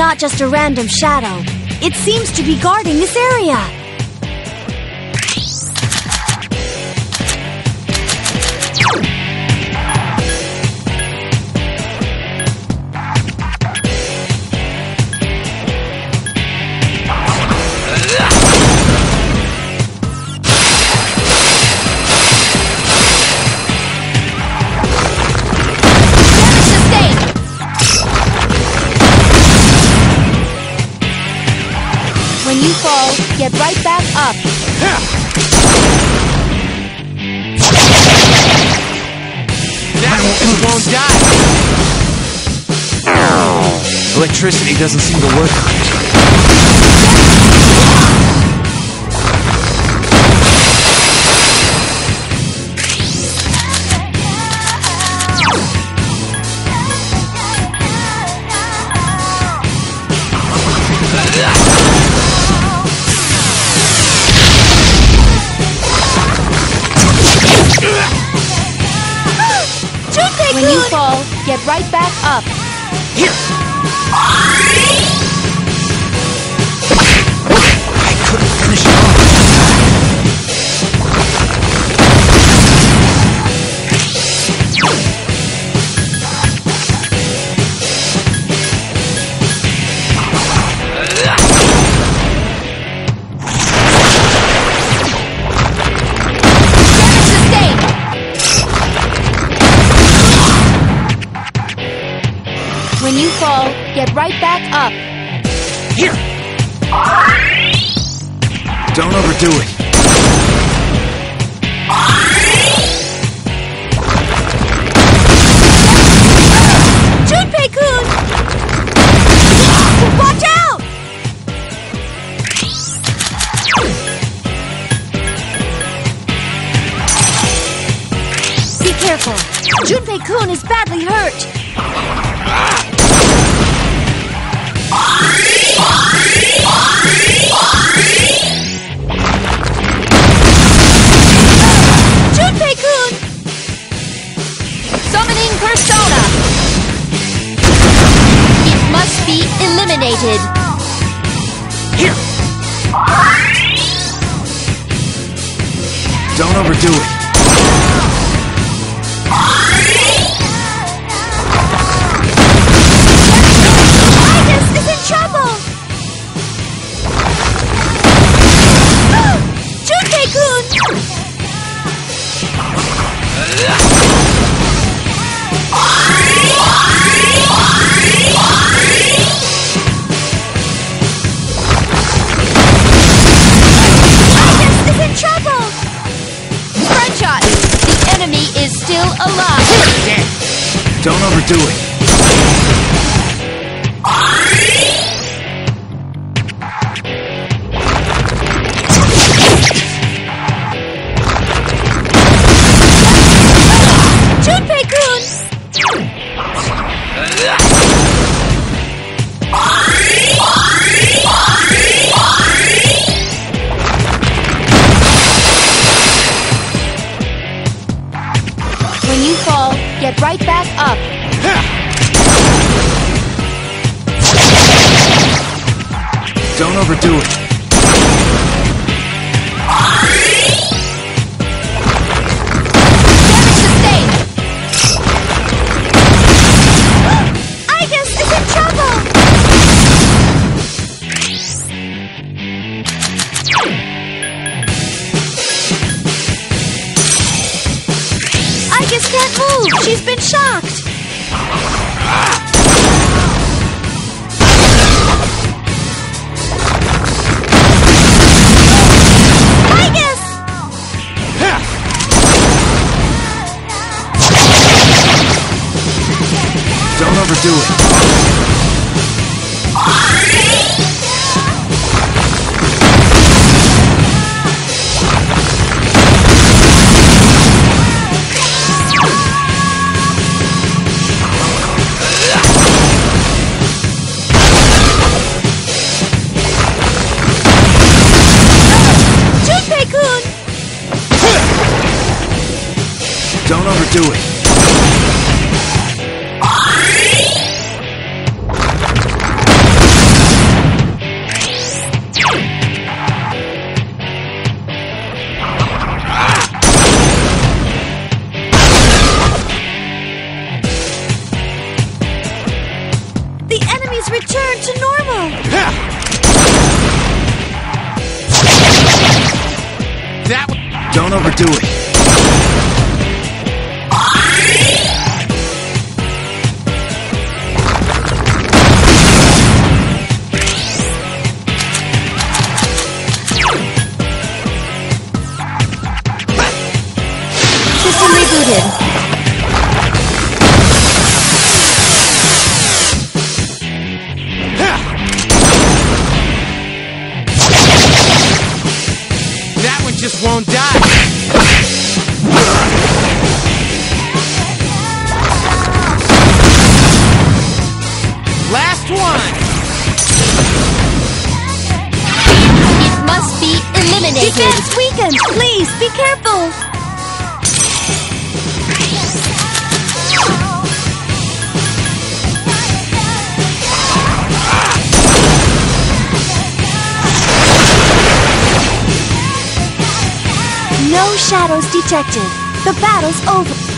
not just a random shadow. It seems to be guarding this area. Get right back up. That one won't die. Electricity doesn't seem to work. Get right back up. I When you fall, get right back up. Here. Don't overdo it. Junpei-kun! Watch out! Be careful. Junpei-kun is badly hurt. Here. Don't overdo it. Alive! Don't overdo it. Don't overdo it. She's been shocked. Don't overdo it. Don't overdo it. return to normal. That don't overdo it. System. Won't die. Last one. It must be eliminated. Defense weakened! Please, be careful! Shadows detected. The battle's over.